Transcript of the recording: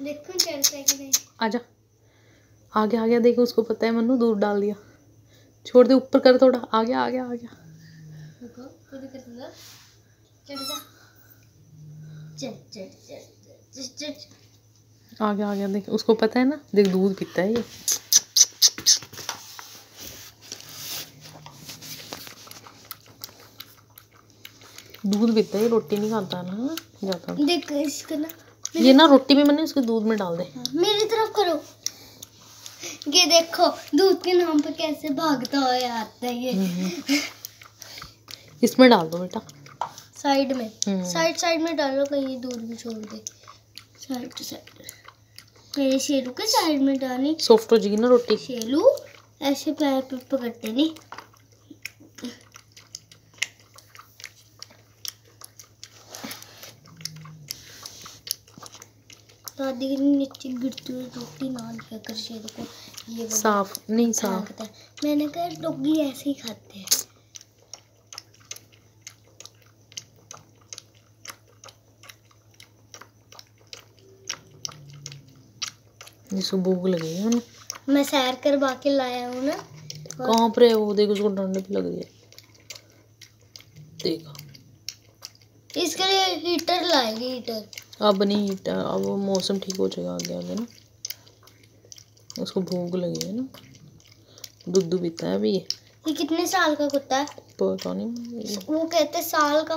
देखो चलता है कि नहीं। आजा। आ गया आ गया देखो उसको पता है मन्नू दूध डाल दिया। छोड़ दे ऊपर कर थोड़ा। आ गया आ गया आ गया देखो खुद कर दो चढ़ जा। चल चल चल चल चल चल आ गया आ गया देख उसको पता है ना? देख दूध पीता है ये। दूध पीता है रोटी नहीं खाता ना ज़्यादा देख इसको ना ये ना रोटी भी मैंने उसके दूध में डाल दे। मेरी तरफ़ करो। ये देखो दूध के नाम पे कैसे भागता हुआ आता है ये इसमें डाल दो बेटा। साइड में। हम्म। साइड साइड में डालो कहीं दूध भी छोड़ दे। साइड टू साइड मेरे शेरू के साइड में डाली। सॉफ्ट हो जाएगी ना रोटी। शेलू ऐसे पैर पे पकड़ते नहीं। दादी नीचे गिरती हुई रोटी ना दिया कर शेरू को। ये साफ़ नहीं साफ़। मैंने कहा डॉगी ऐसे ही खाते हैं। जिसको भूख लगी है ना मैं सैर करवा के लाया हूँ ना। कहाँ पर है वो? देख उसको ठंड भी लग रही है। देखा। इसके लिए हीटर लाएँगे हीटर। अब नहीं हीटर अब वो मौसम ठीक हो जाएगा आगे आगे ना। उसको भूख लगी है ना। दूध पीता है अभी। ये ये कितने साल का कुत्ता है? पता नहीं। वो कहते साल का